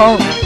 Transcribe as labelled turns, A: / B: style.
A: 通。